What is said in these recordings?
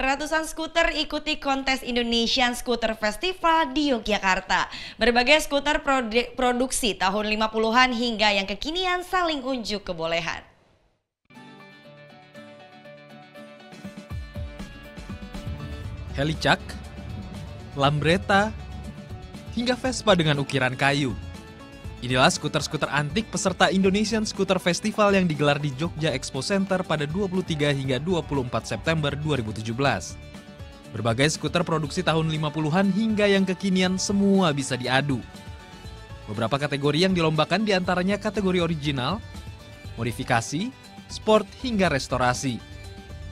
Ratusan skuter ikuti kontes Indonesian Scooter Festival di Yogyakarta. Berbagai skuter produ- produksi tahun 50-an hingga yang kekinian saling unjuk kebolehan. Helicak, Lambretta, hingga Vespa dengan ukiran kayu. Inilah skuter-skuter antik peserta Indonesian Scooter Festival yang digelar di Jogja Expo Center pada 23 hingga 24 September 2017. Berbagai skuter produksi tahun 50-an hingga yang kekinian semua bisa diadu. Beberapa kategori yang dilombakan di antaranya kategori original, modifikasi, sport hingga restorasi.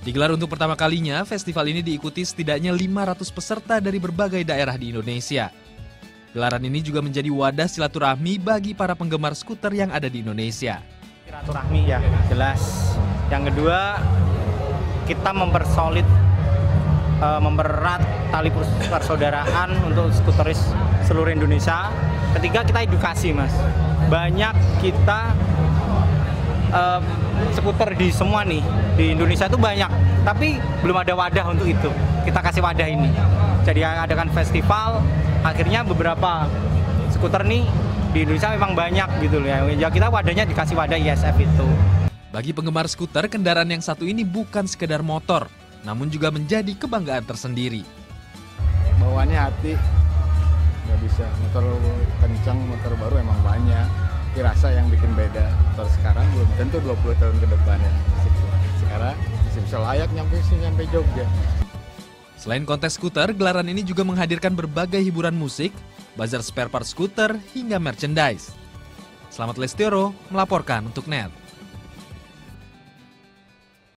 Digelar untuk pertama kalinya, festival ini diikuti setidaknya 500 peserta dari berbagai daerah di Indonesia. Gelaran ini juga menjadi wadah silaturahmi bagi para penggemar skuter yang ada di Indonesia. silaturahmi ya. Jelas. Yang kedua kita mempersolid eh, mempererat tali pers- persaudaraan untuk skuteris seluruh Indonesia. Ketiga kita edukasi mas. Banyak kita eh, skuter di semua nih di Indonesia itu banyak. Tapi belum ada wadah untuk itu. Kita kasih wadah ini jadi adakan festival akhirnya beberapa skuter nih di Indonesia memang banyak gitu loh ya. Ya kita wadahnya dikasih wadah ISF itu. Bagi penggemar skuter, kendaraan yang satu ini bukan sekedar motor, namun juga menjadi kebanggaan tersendiri. bawaannya hati nggak bisa motor kencang motor baru emang banyak tapi rasa yang bikin beda motor sekarang belum tentu 20 tahun ke depannya sekarang masih bisa layak nyampe sini nyampe Jogja Selain kontes skuter, gelaran ini juga menghadirkan berbagai hiburan musik, bazar spare part skuter, hingga merchandise. Selamat Lestioro melaporkan untuk NET.